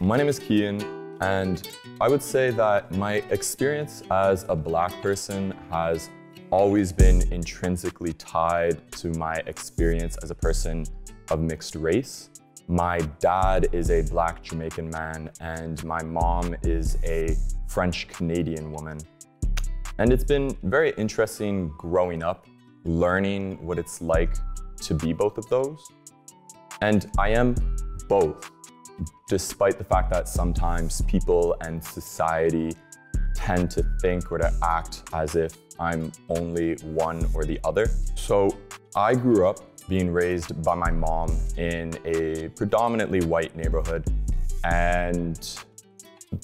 My name is Keean, and I would say that my experience as a black person has always been intrinsically tied to my experience as a person of mixed race. My dad is a black Jamaican man, and my mom is a French Canadian woman. And it's been very interesting growing up, learning what it's like to be both of those. And I am both despite the fact that sometimes people and society tend to think or to act as if I'm only one or the other. So I grew up being raised by my mom in a predominantly white neighborhood. And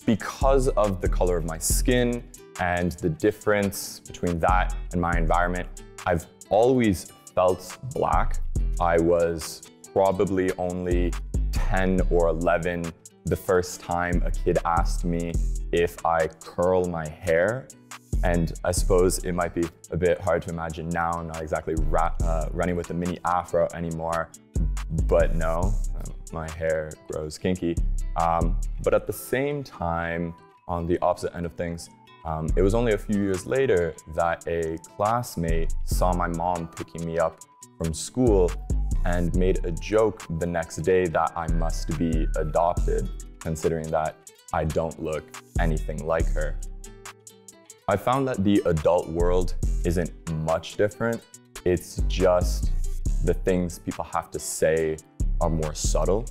because of the color of my skin and the difference between that and my environment, I've always felt black. I was probably only 10 or 11 the first time a kid asked me if I curl my hair. And I suppose it might be a bit hard to imagine now, I'm not exactly uh, running with a mini afro anymore, but no, my hair grows kinky. Um, but at the same time, on the opposite end of things, um, it was only a few years later that a classmate saw my mom picking me up from school and made a joke the next day that I must be adopted, considering that I don't look anything like her. I found that the adult world isn't much different. It's just the things people have to say are more subtle.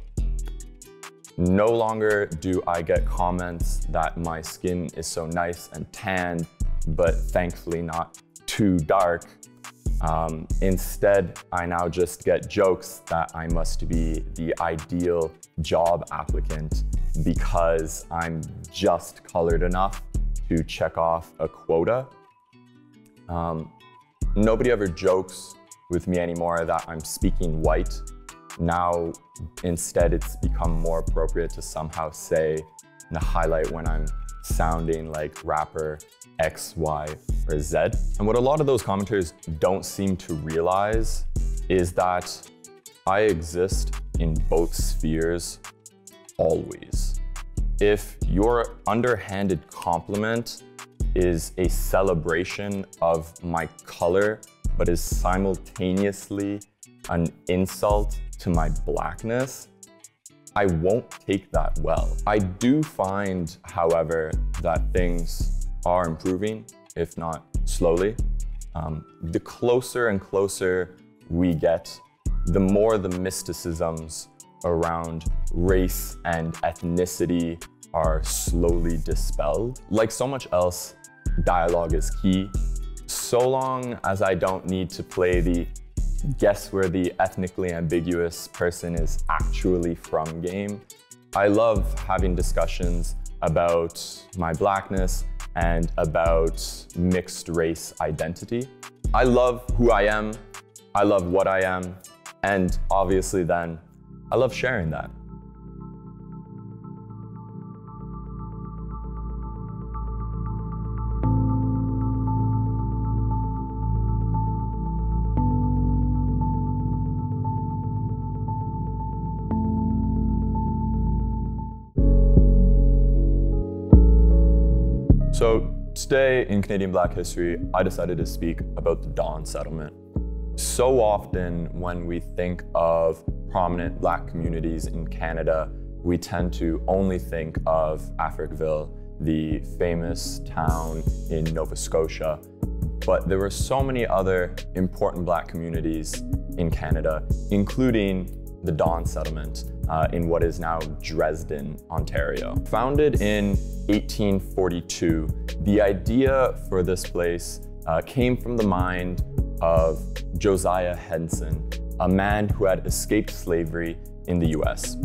No longer do I get comments that my skin is so nice and tan, but thankfully not too dark um, instead, I now just get jokes that I must be the ideal job applicant because I'm just colored enough to check off a quota. Um, nobody ever jokes with me anymore that I'm speaking white. Now, instead, it's become more appropriate to somehow say the highlight when I'm sounding like rapper X, Y, or Z. And what a lot of those commenters don't seem to realize is that I exist in both spheres always. If your underhanded compliment is a celebration of my color, but is simultaneously an insult to my blackness, I won't take that well. I do find, however, that things are improving, if not slowly. Um, the closer and closer we get, the more the mysticisms around race and ethnicity are slowly dispelled. Like so much else, dialogue is key. So long as I don't need to play the guess where the ethnically ambiguous person is actually from game. I love having discussions about my blackness and about mixed race identity. I love who I am, I love what I am, and obviously then, I love sharing that. So today in Canadian Black history, I decided to speak about the Dawn settlement. So often when we think of prominent Black communities in Canada, we tend to only think of Africville, the famous town in Nova Scotia. But there were so many other important Black communities in Canada, including the Dawn settlement uh, in what is now Dresden, Ontario. Founded in 1842, the idea for this place uh, came from the mind of Josiah Henson, a man who had escaped slavery in the US.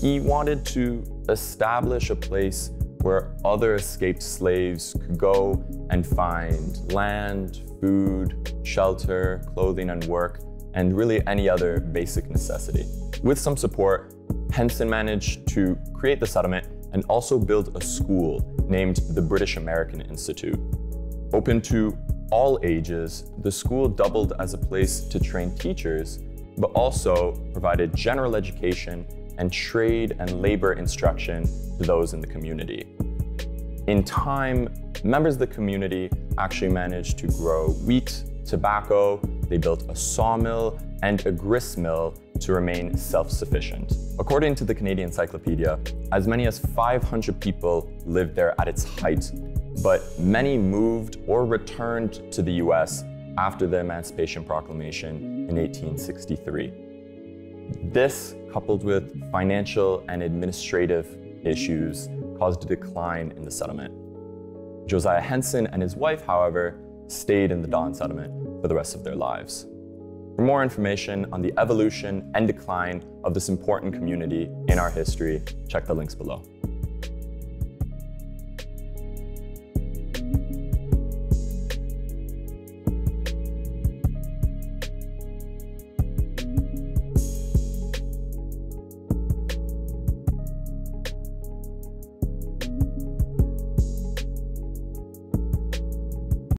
He wanted to establish a place where other escaped slaves could go and find land, food, shelter, clothing, and work and really any other basic necessity. With some support, Henson managed to create the settlement and also build a school named the British American Institute, open to all ages, the school doubled as a place to train teachers, but also provided general education and trade and labor instruction to those in the community. In time, members of the community actually managed to grow wheat, tobacco, they built a sawmill and a grist mill to remain self-sufficient. According to the Canadian Encyclopedia, as many as 500 people lived there at its height, but many moved or returned to the US after the Emancipation Proclamation in 1863. This, coupled with financial and administrative issues, caused a decline in the settlement. Josiah Henson and his wife, however, stayed in the Dawn settlement for the rest of their lives. For more information on the evolution and decline of this important community in our history, check the links below.